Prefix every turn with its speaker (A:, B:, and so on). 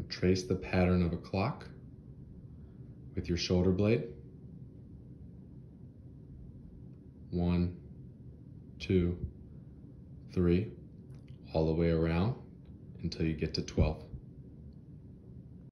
A: And trace the pattern of a clock with your shoulder blade. One, two, three, all the way around until you get to 12.